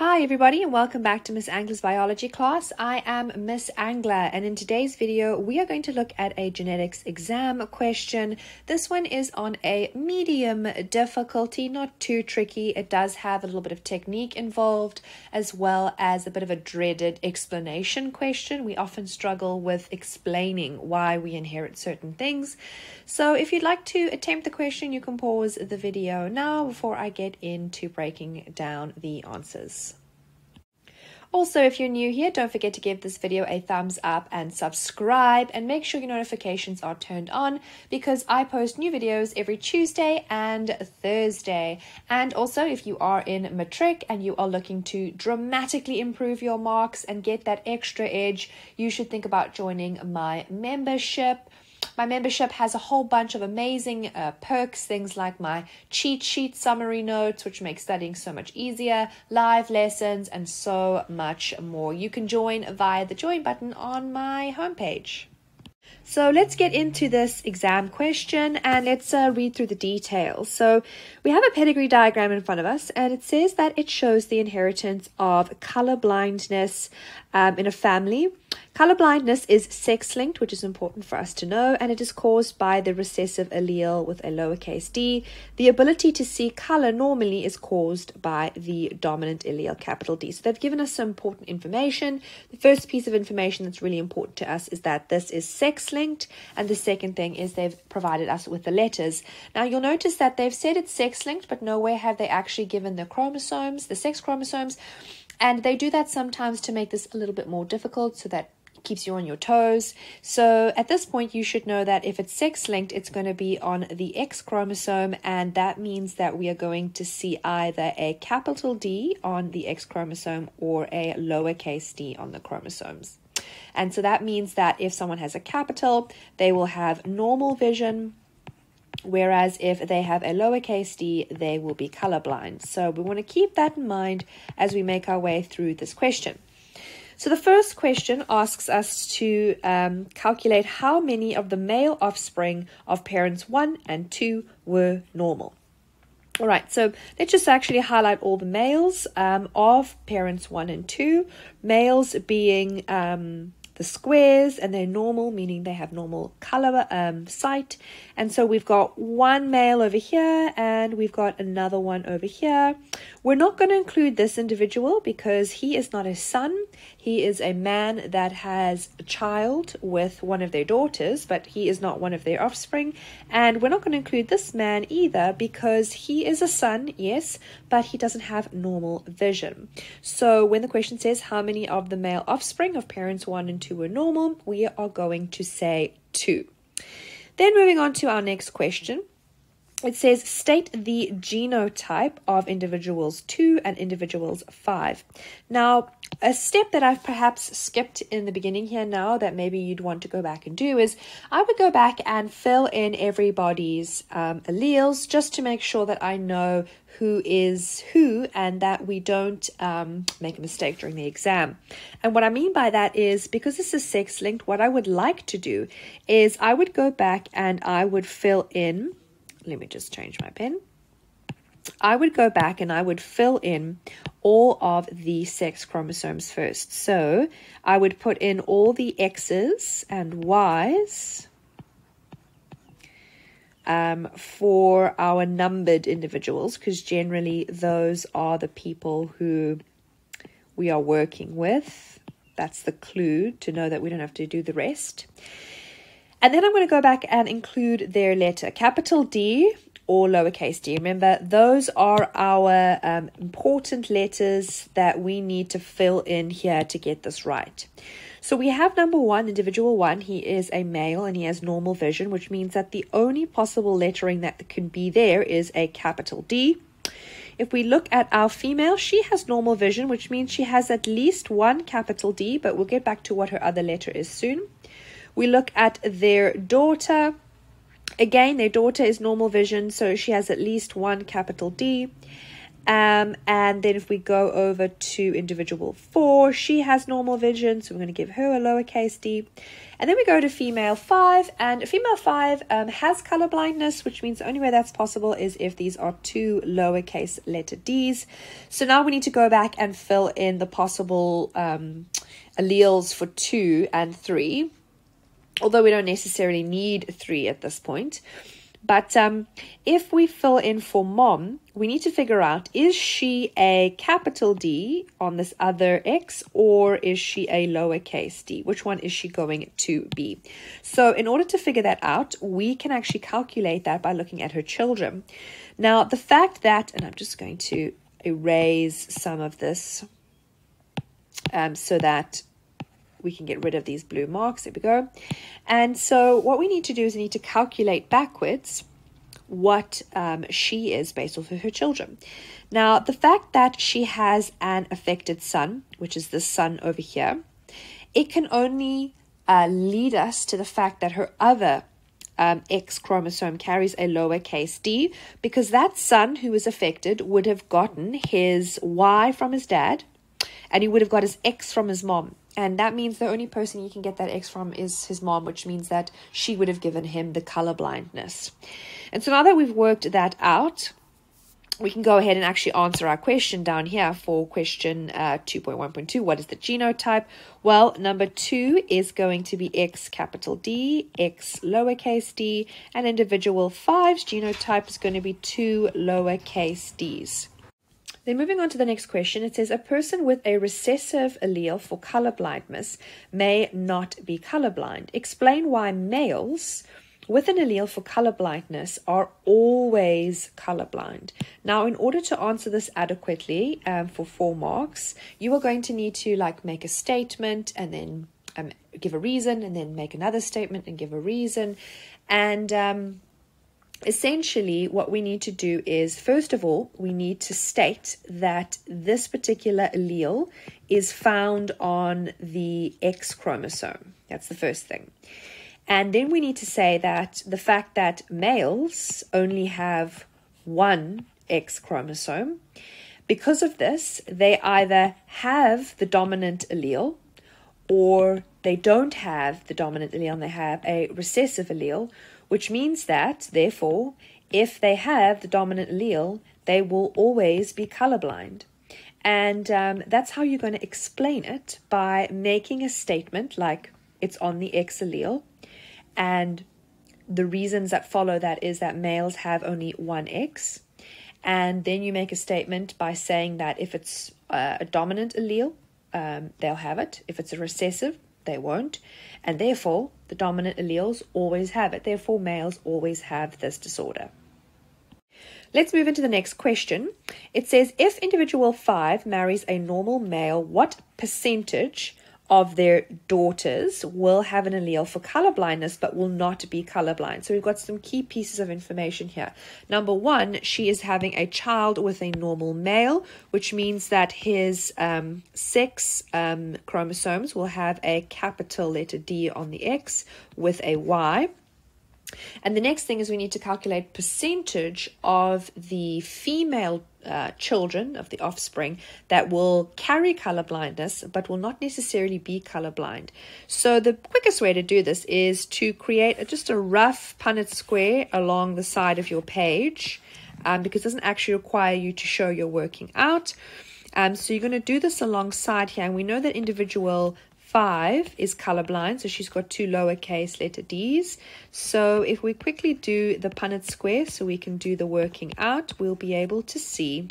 Hi everybody and welcome back to Miss Angler's biology class. I am Miss Angler and in today's video we are going to look at a genetics exam question. This one is on a medium difficulty, not too tricky. It does have a little bit of technique involved as well as a bit of a dreaded explanation question. We often struggle with explaining why we inherit certain things. So if you'd like to attempt the question you can pause the video now before I get into breaking down the answers. Also, if you're new here, don't forget to give this video a thumbs up and subscribe and make sure your notifications are turned on because I post new videos every Tuesday and Thursday. And also, if you are in matric and you are looking to dramatically improve your marks and get that extra edge, you should think about joining my membership. My membership has a whole bunch of amazing uh, perks, things like my cheat sheet summary notes, which make studying so much easier, live lessons, and so much more. You can join via the join button on my homepage. So let's get into this exam question and let's uh, read through the details. So we have a pedigree diagram in front of us and it says that it shows the inheritance of color blindness um, in a family Color blindness is sex linked, which is important for us to know, and it is caused by the recessive allele with a lowercase d. The ability to see color normally is caused by the dominant allele, capital D. So they've given us some important information. The first piece of information that's really important to us is that this is sex linked, and the second thing is they've provided us with the letters. Now you'll notice that they've said it's sex linked, but nowhere have they actually given the chromosomes, the sex chromosomes. And they do that sometimes to make this a little bit more difficult so that keeps you on your toes. So at this point, you should know that if it's sex linked, it's going to be on the X chromosome, and that means that we are going to see either a capital D on the X chromosome or a lowercase d on the chromosomes. And so that means that if someone has a capital, they will have normal vision. Whereas if they have a lowercase d, they will be colorblind. So we want to keep that in mind as we make our way through this question. So the first question asks us to um, calculate how many of the male offspring of parents 1 and 2 were normal. All right, so let's just actually highlight all the males um, of parents 1 and 2, males being um, the squares and they're normal, meaning they have normal color um, sight. And so we've got one male over here and we've got another one over here. We're not going to include this individual because he is not a son. He is a man that has a child with one of their daughters, but he is not one of their offspring. And we're not going to include this man either because he is a son, yes, but he doesn't have normal vision. So when the question says how many of the male offspring of parents one and two were normal, we are going to say two. Then moving on to our next question. It says state the genotype of individuals 2 and individuals 5. Now, a step that I've perhaps skipped in the beginning here now that maybe you'd want to go back and do is I would go back and fill in everybody's um, alleles just to make sure that I know who is who and that we don't um, make a mistake during the exam. And what I mean by that is because this is sex linked, what I would like to do is I would go back and I would fill in, let me just change my pen. I would go back and I would fill in all of the sex chromosomes first. So I would put in all the X's and Y's um, for our numbered individuals, because generally those are the people who we are working with. That's the clue to know that we don't have to do the rest. And then I'm going to go back and include their letter. Capital D or lowercase d. Remember, those are our um, important letters that we need to fill in here to get this right. So we have number one, individual one. He is a male and he has normal vision, which means that the only possible lettering that can be there is a capital D. If we look at our female, she has normal vision, which means she has at least one capital D, but we'll get back to what her other letter is soon. We look at their daughter. Again, their daughter is normal vision, so she has at least one capital D. Um, and then if we go over to individual four, she has normal vision, so we're going to give her a lowercase d. And then we go to female five, and female five um, has color blindness, which means the only way that's possible is if these are two lowercase letter d's. So now we need to go back and fill in the possible um, alleles for two and three, although we don't necessarily need three at this point. But um, if we fill in for mom, we need to figure out is she a capital D on this other X or is she a lowercase d? Which one is she going to be? So, in order to figure that out, we can actually calculate that by looking at her children. Now, the fact that, and I'm just going to erase some of this um, so that we can get rid of these blue marks. There we go. And so what we need to do is we need to calculate backwards what um, she is based off of her children. Now, the fact that she has an affected son, which is the son over here, it can only uh, lead us to the fact that her other um, X chromosome carries a lowercase d because that son who was affected would have gotten his Y from his dad and he would have got his X from his mom. And that means the only person he can get that X from is his mom, which means that she would have given him the color blindness. And so now that we've worked that out, we can go ahead and actually answer our question down here for question uh, 2.1.2. What is the genotype? Well, number two is going to be X capital D, X lowercase d, and individual five's genotype is going to be two lowercase d's. Then moving on to the next question, it says a person with a recessive allele for colorblindness may not be colorblind. Explain why males with an allele for colorblindness are always colorblind. Now, in order to answer this adequately um, for four marks, you are going to need to like make a statement and then um, give a reason and then make another statement and give a reason. And um, essentially what we need to do is first of all we need to state that this particular allele is found on the x chromosome. That's the first thing. And then we need to say that the fact that males only have one x chromosome because of this they either have the dominant allele or they don't have the dominant allele they have a recessive allele which means that, therefore, if they have the dominant allele, they will always be colorblind. And um, that's how you're going to explain it by making a statement like it's on the X allele. And the reasons that follow that is that males have only one X. And then you make a statement by saying that if it's uh, a dominant allele, um, they'll have it. If it's a recessive, they won't. And therefore, the dominant alleles always have it. Therefore, males always have this disorder. Let's move into the next question. It says if individual 5 marries a normal male, what percentage of their daughters will have an allele for color blindness but will not be colorblind. So we've got some key pieces of information here. Number one, she is having a child with a normal male, which means that his um, sex um, chromosomes will have a capital letter D on the X with a Y. And the next thing is we need to calculate percentage of the female uh, children of the offspring that will carry color blindness but will not necessarily be colorblind. So the quickest way to do this is to create a, just a rough Punnett square along the side of your page um, because it doesn't actually require you to show your working out. Um, so you're going to do this alongside here and we know that individual 5 is colorblind, so she's got two lowercase letter d's. So if we quickly do the Punnett square so we can do the working out, we'll be able to see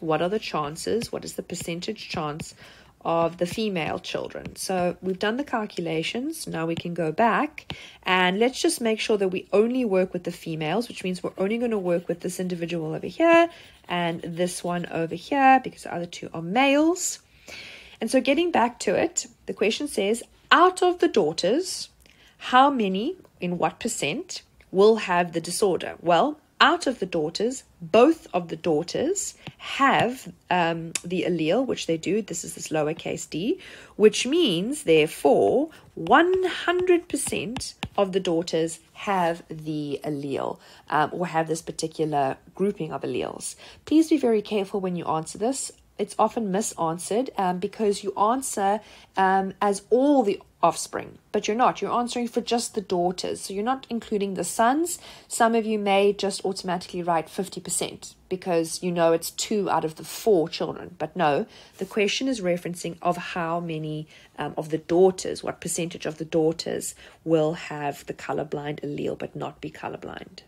what are the chances, what is the percentage chance of the female children. So we've done the calculations. Now we can go back and let's just make sure that we only work with the females, which means we're only going to work with this individual over here and this one over here because the other two are males. And so, getting back to it, the question says out of the daughters, how many, in what percent, will have the disorder? Well, out of the daughters, both of the daughters have um, the allele, which they do. This is this lowercase d, which means, therefore, 100% of the daughters have the allele um, or have this particular grouping of alleles. Please be very careful when you answer this. It's often misanswered um, because you answer um, as all the offspring, but you're not. You're answering for just the daughters. So you're not including the sons. Some of you may just automatically write 50% because you know it's two out of the four children. But no, the question is referencing of how many um, of the daughters, what percentage of the daughters will have the colorblind allele but not be colorblind.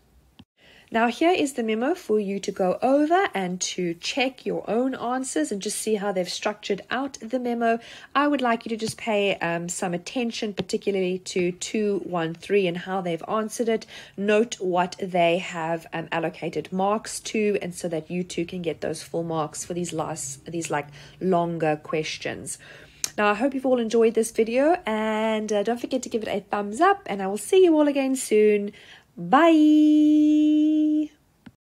Now, here is the memo for you to go over and to check your own answers and just see how they've structured out the memo. I would like you to just pay um, some attention, particularly to 213 and how they've answered it. Note what they have um, allocated marks to, and so that you too can get those full marks for these last, these like longer questions. Now, I hope you've all enjoyed this video and uh, don't forget to give it a thumbs up, and I will see you all again soon. Bye.